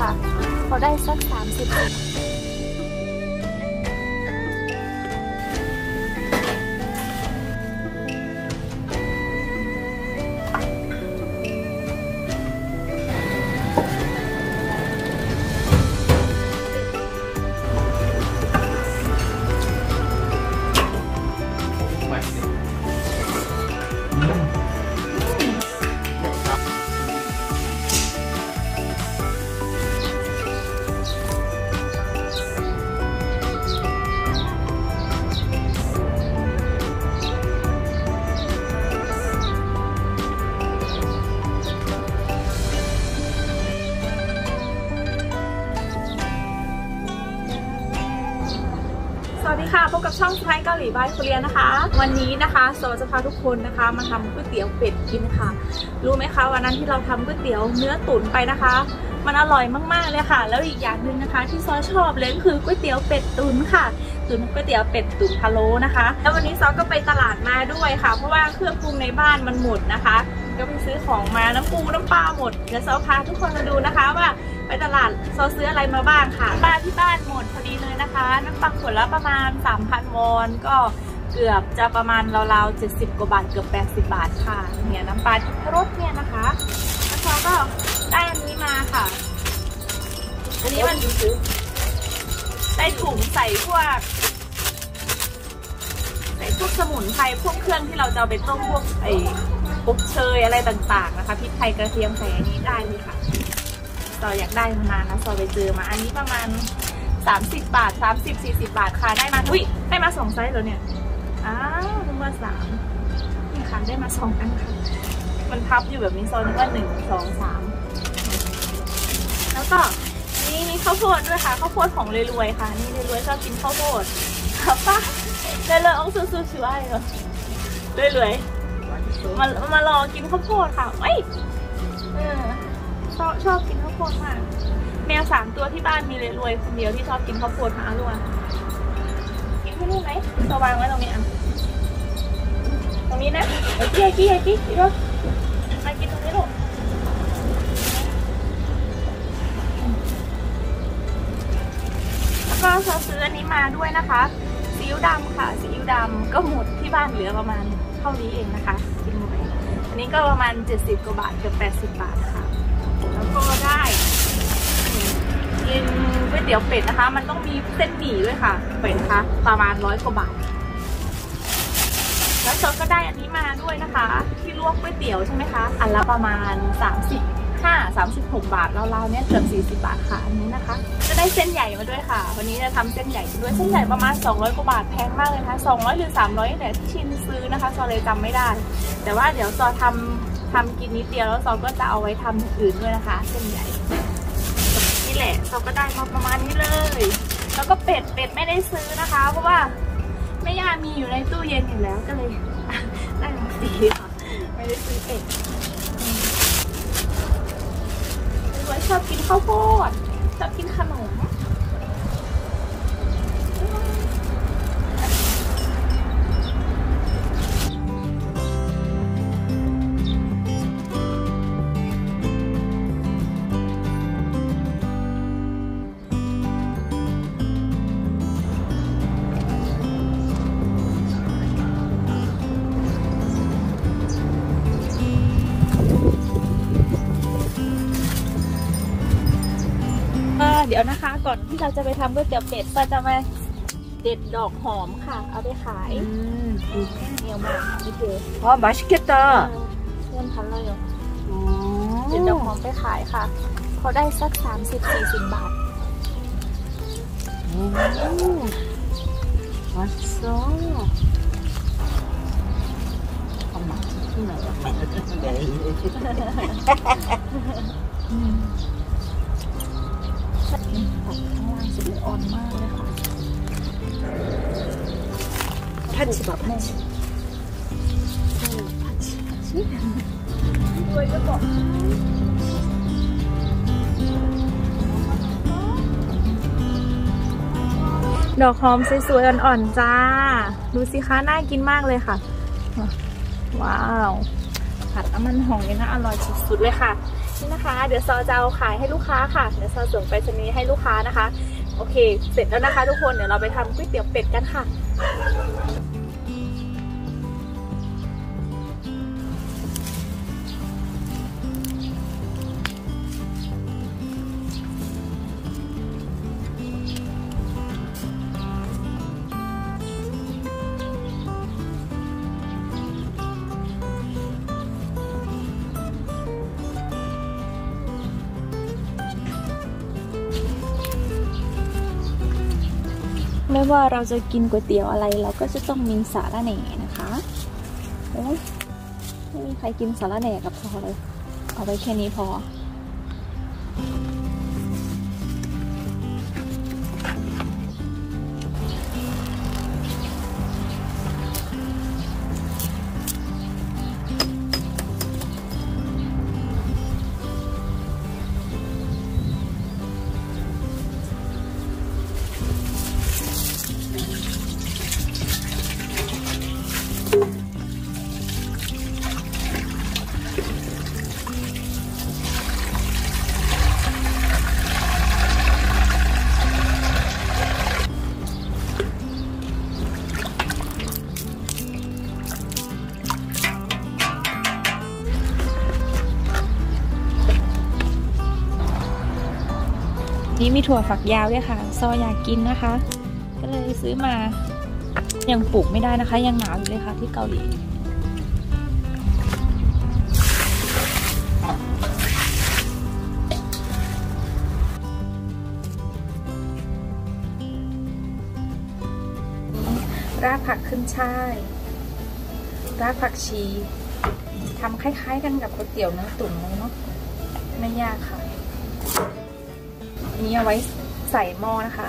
ค่ะ พอได้สักสามสิบ เกาหลีบายคุเรียนะคะ วันนี้นะคะโซจะพาทุกคนนะคะ มาทำก๋วยเตี๋ยวเป็ดกินค่ะ รู้ไหมคะวันนั้นที่เราทำก๋วยเตี๋ยวเนื้อตุ๋นไปนะคะ มันอร่อยมากๆเลยค่ะ แล้วอีกอย่างหนึ่งนะคะ ที่ซอชอบเลยก็คือก๋วยเตี๋ยวเป็ดตุ๋นค่ะ ตุ๋นก๋วยเตี๋ยวเป็ดตุ๋นพะโล้นะคะ แล้ววันนี้ซอก็ไปตลาดมาด้วยค่ะ เพราะว่าเครื่องปรุงในบ้านมันหมดนะคะ ก็ไปซื้อของมาน้ำปูน้ำปลาหมดเดี๋ยวซอพาทุกคนมาดูนะคะว่า ไปตลาดซอซื้ออะไรมาบ้างค่ะปลาที่บ้านหมดพอดีเลยนะคะ น้ำปลาขวดละประมาณ 3,000 วอนก็เกือบจะประมาณราวๆ70 กว่าบาทเกือบ 80 บาทค่ะ เนี่ยน้ำปลาที่รสเนี่ยนะคะแล้วซอก็ได้อันนี้มาค่ะ อันนี้มันได้ถุงใส่พวกใส่พวกสมุนไพรพวกเครื่องที่เราจะเอาไปต้มพวกไอ้อบเชยอะไรต่างๆนะคะพริกไทยกระเทียมใส่อันนี้ได้เลยค่ะ ซออยากได้มานานนะซอไปเจอมา อันนี้ประมาณ 30 บาท 30 40 บาทค่ะได้มาอุ้ยได้มาสองไซส์แล้วเนี่ยอ้าวนึกว่าสามนี่ค่ะได้มาสองอันค่ะมันพับอยู่แบบนี้โซนนึกว่าหนึ่งสองสามแล้วก็นี่มีข้าวโพดด้วยค่ะข้าวโพดของรวยๆค่ะ นี่รวยๆชอบกินข้าวโพดครับป้าเลยๆองซูซูช่วยเหรอรวยๆมามารอกินข้าวโพดค่ะเอ้ยเออ ชอบชอบกินข้าวโพดมาก แมวสามตัวที่บ้านมีเลยรวยคนเดียวที่ชอบกินข้าวโพดหาล้วนกินที่นี่ไหมสวางไว้ตรงนี้อะตรงนี้นะไอ้กี้ไอ้กี้ไอ้กี้อีกแล้วมากินตรงนี้ลูกแล้วก็ซอสซื้ออันนี้มาด้วยนะคะซีอิ๊วดำค่ะซีอิ๊วดำก็หมดที่บ้านเหลือประมาณเท่านี้เองนะคะกินหมดอันนี้ก็ประมาณ 70กว่าบาทเกือบ80 บาทค่ะ กินก๋วยเตี๋ยวเป็ดนะคะ มันต้องมีเส้นหมี่ด้วยค่ะ เป็ดนะคะประมาณร้อยกว่าบาท แล้วซอก็ได้อันนี้มาด้วยนะคะ ที่ลวกก๋วยเตี๋ยวใช่ไหมคะ อันละประมาณ 35 36 บาทเราๆเนี่ยเกือบ40 บาทค่ะอันนี้นะคะ จะได้เส้นใหญ่มาด้วยค่ะ วันนี้จะทำเส้นใหญ่ด้วย เส้นใหญ่ประมาณ 200 กว่าบาทแพงมากเลยนะคะ200 หรือ 300เนี่ยที่ชินซื้อนะคะซอเลยจำไม่ได้ แต่ว่าเดี๋ยวซอทำทำกินนิดเดียวแล้วซอก็จะเอาไว้ทำอื่นด้วยนะคะ เส้นใหญ่ แหละเราก็ได้มาประมาณนี้เลย แล้วก็เป็ดเป็ดไม่ได้ซื้อนะคะ เพราะว่าแม่ย่ามีอยู่ในตู้เย็นอยู่แล้วก็เลยได้มาสีค่ะไม่ได้ซื้อเป็ดอืมเป็นคนชอบกินข้าวโพดชอบกินขนม เดี๋ยวนะคะ ก่อนที่เราจะไปทำก๋วยเตี๋ยวเป็ดเราจะมาเด็ดดอกหอมค่ะ เอาไปขายเหนียวมากนี่คืออ๋อมาชิเกเตอร์เพื่อนพันเลยเด็ดดอกหอมไปขายค่ะเขาได้สักสามสิบสี่สิบบาทโอ้โซ่ขมักที่ไหนวน อ่อนมากเลยค่ะพัชบอกพัชพัชพัด้วยก็บอกดอกหอมสวยๆอ่อนๆจ้า ดูสิคะน่ากินมากเลยค่ะ ว้าว ผัดน้ำมันหอมนี่นะอร่อยสุดๆเลยค่ะ นะคะ เดี๋ยวซอจะเอาขายให้ลูกค้าค่ะ เดี๋ยวซอส่งไปชนีให้ลูกค้านะคะ โอเค เสร็จแล้วนะคะ ทุกคน เดี๋ยวเราไปทำก๋วยเตี๋ยวเป็ดกันค่ะ ว่าเราจะกินก๋วยเตี๋ยวอะไรเราก็จะต้องมีสาระแหน่นะคะโอ้ยไม่มีใครกินสาระแหน่กับพอเลย เอาไว้แค่นี้พอ นี่มีถั่วฝักยาวด้วยค่ะ ซออยากกินนะคะ ก็เลยซื้อมา ยังปลูกไม่ได้นะคะ ยังหนาวอยู่เลยค่ะที่เกาหลีรากผักขึ้นช่ายรากผักชีทำคล้ายๆกันกับก๋วยเตี๋ยวเนื้อตุ๋นเลยเนาะไม่ยากค่ะ นี้เอาไว้ใส่หม้อนะคะ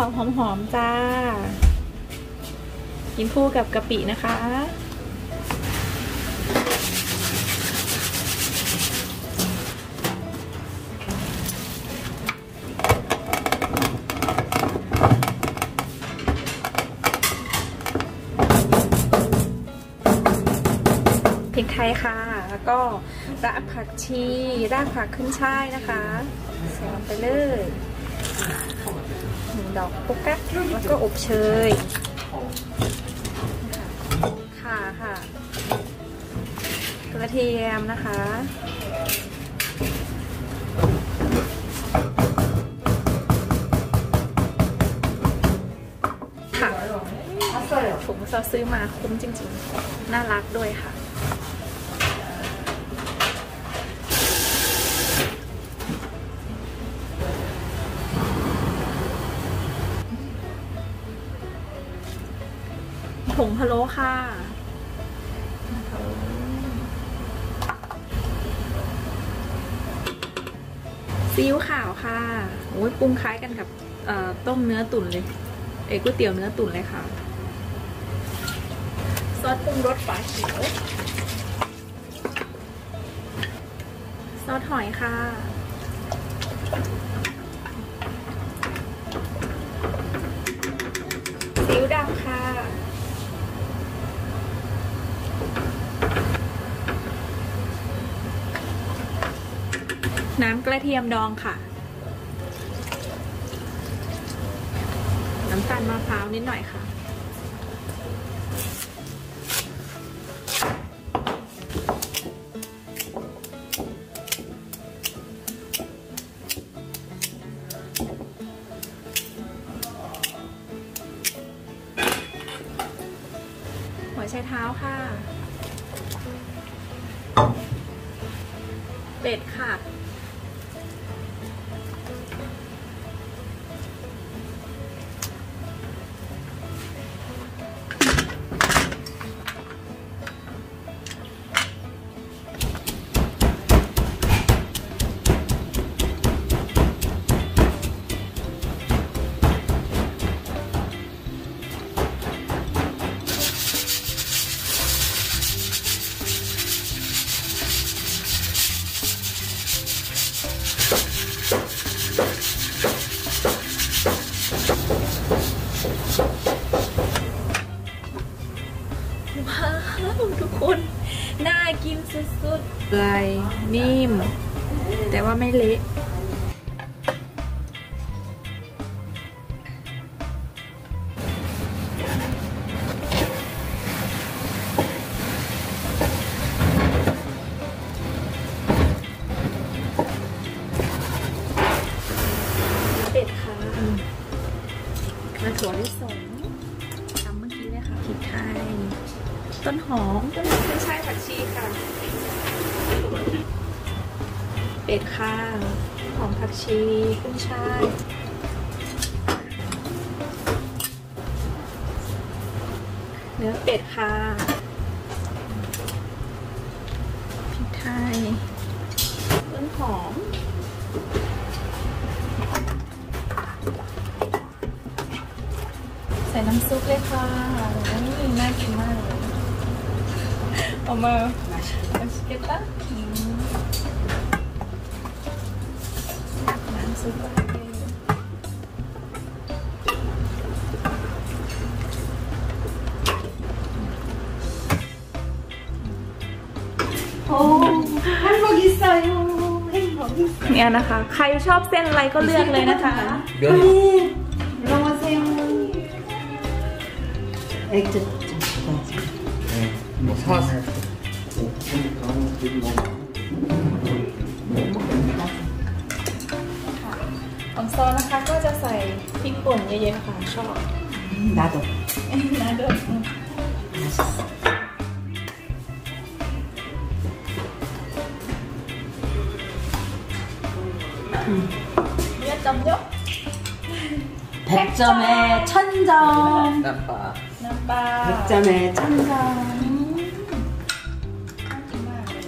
เผาหอมๆจ้า กินคู่กับกะปินะคะ พริกไทยค่ะ แล้วก็รากผักชี รากผักขึ้นช่ายนะคะใส่ลงไปเลย หนึ่งดอกปุ๊กกักแล้วก็อบเชย ค่ะค่ะ กระเทียมนะคะค่ะถุงซอซื้อมาคุ้มจริงๆ น่ารักด้วยค่ะ ผงพะโล้ค่ะ ซีอิ๊วขาวค่ะโอ้ยปรุงคล้ายกันกับต้มเนื้อตุ๋นเลย เอ้ก๋วยเตี๋ยวเนื้อตุ๋นเลยค่ะ ซอสปรุงรสฝาเขียว ซอสหอยค่ะ ซีอิ๊วดำค่ะ น้ำกระเทียมดองค่ะ น้ำตาลมะพร้าวนิดหน่อยค่ะ ว้าวทุกคน น่ากินสุดๆเลยนิ่ม แต่ว่าไม่เละ เป็ดค่ะหอมผักชีขึ้นช่ายเนื้อเป็ดค่ะพริกไทยต้นหอมใส่น้ำซุปเลยค่ะนี่น่ากินมากเลยออกมามาชิเกต้า ซุปโอ้ฮันโบกิไซโอเนี่ยนะคะ ใครชอบเส้นอะไรก็เลือกเลยนะคะเดี๋ยวลองมาเซลเอ็กซ์จุดจุดจุด นะคะก็จะใส่พริกป่นเยอะๆค่ะชอบ 나도 นะเด้อ 맛있어. 음. เนี่ยจำยก 100점에 1000점. 땀바. น้ำปลา 100점에 1000점. น่ากินมากเลย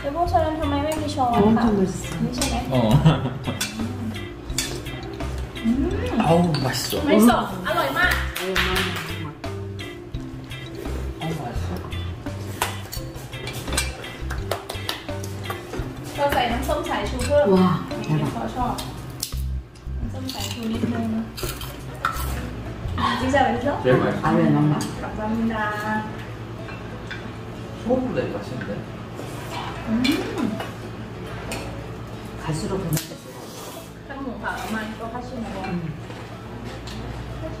แล้วพวกฉันทำไมไม่มีช้อนค่ะ 엄청 맛있어. นี่ใช่ไหม 어. 아우 맛있어. 맛있어. 알로이마. 와 대박. 진짜 맛있어? 제일 맛있어. 아유 너무 맛있어. 감사합니다. 소금보다 이 맛있는데? 음. 갈수록 더 맛있어. 한번 봐. 엄마 이거 하시는 거. 음.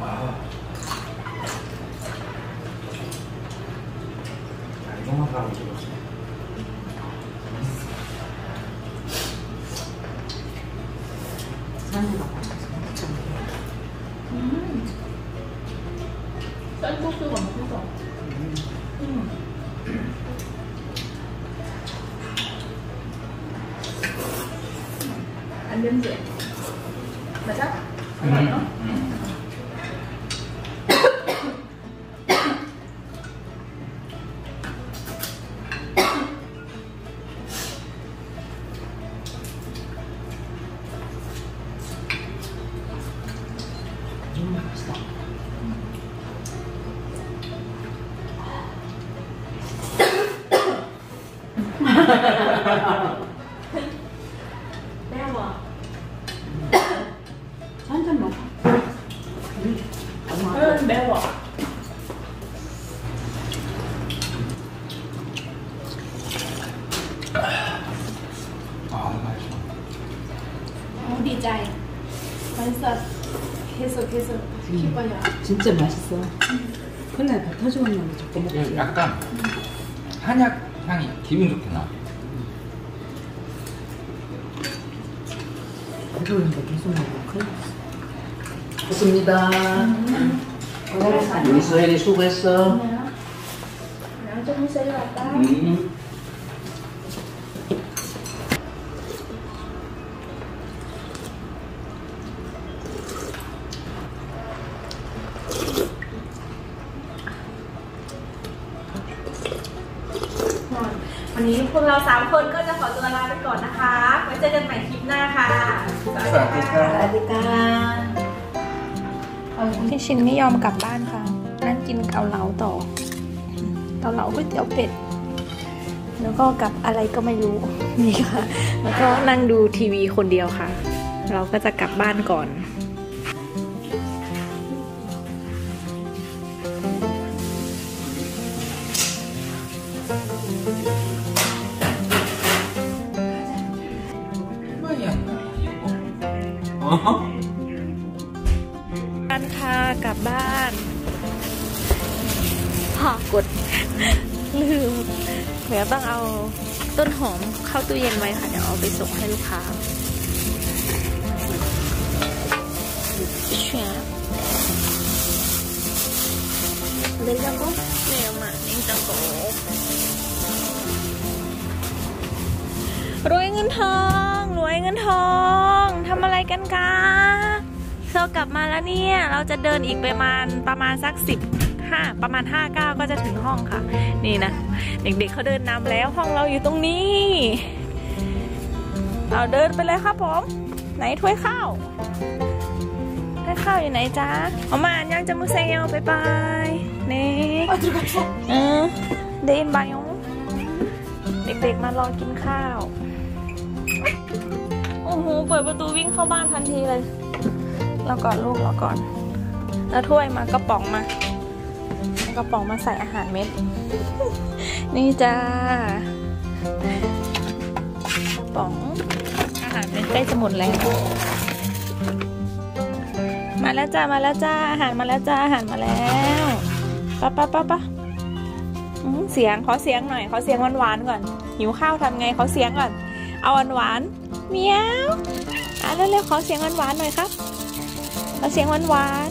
啊！太他妈搞！ ดีใจมันสัตว์계속계속키워야 음. 진짜 맛있어. 큰날 밥 터져가는 거 조금 먹지. 약간 한약 향이 기분 좋게 나. 배부르니까 계속 먹어. 큰일 났어. 좋습니다. 어, 오늘 수혜리 수고했어. 그냥 좀 있어요, 아빠. 음. วันนี้พวกเราสามคนก็จะขอตัวลาไปก่อนนะคะ ไว้เจอกันใหม่คลิปหน้าค่ะพี่ชินไม่ยอมกลับบ้านค่ะ นั่งกินเกาเหลาต่อ เกาเหลาก๋วยเตี๋ยวเป็ด แล้วก็กับอะไรก็ไม่รู้ นี่ค่ะ แล้วก็นั่งดูทีวีคนเดียวค่ะ เราก็จะกลับบ้านก่อน 어? บ้านค่ะกลับบ้านพอกด ลืมเดี๋ยวต้องเอาต้นหอมเข้าตู้เย็นไว้ค่ะ เดี๋ยวเอาไปส่งให้ลูกค้าเชียเดี๋ยวยังก็เดี๋ยวมาเองจะโกรวยเงินทองรว ยเงินทองทำอะไรกันคะเรากลับมาแล้วเนี่ย เราจะเดินอีกประมาณประมาณสักสิบห้าประมาณห้าเก้าก็จะถึงห้องค่ะ นี่นะ เด็กๆเขาเดินนำแล้วห้องเราอยู่ตรงนี้ เราเดินไปเลยครับผมไหนถ้วยข้าวถ้วยข้าวอยู่ไหนจ๊ะเอามายังจะมุเซโยไปไปนี่เออเดินบายงเด็กๆมารอกินข้าวโอ้ โหเปิดประตูวิ่งเข้าบ้านทันทีเลยเราก่อนลูกเราก่อน แล้วถ้วยมากระป๋องมากระป๋องมาใส่อาหารเม็ด นี่จ้ากระป๋องอาหารเม็ดใกล้จะหมดแล้ว มาแล้วจ้ามาแล้วจ้าอาหารมาแล้วจ้าอาหารมาแล้วปะปะปะปะเสียงขอเสียงหน่อยขอเสียงหวานๆก่อนหิวข้าวทำไงขอเสียงก่อน เอาหวาน เมียวอะเร็วๆขอเสียงหวานๆหน่อยครับ ขอเสียงหวาน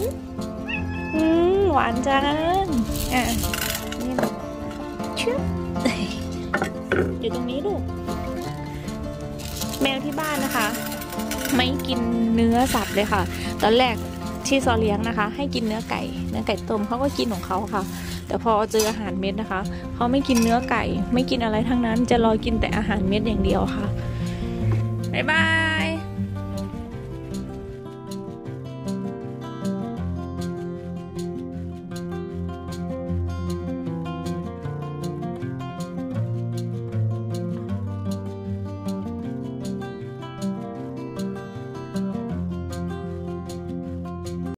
ๆอืมหวานจังอะนี่ลูกชื่ออยู่ตรงนี้ลูก แมวที่บ้านนะคะ ไม่กินเนื้อสัตว์เลยค่ะ ตอนแรกที่ซอเลี้ยงนะคะ ให้กินเนื้อไก่ เนื้อไก่ต้มเขาก็กินของเขาค่ะ แต่พอเจออาหารเม็ดนะคะเขาไม่กินเนื้อไก่ ไม่กินอะไรทั้งนั้น จะรอกินแต่อาหารเม็ดอย่างเดียวค่ะ บ๊ายบาย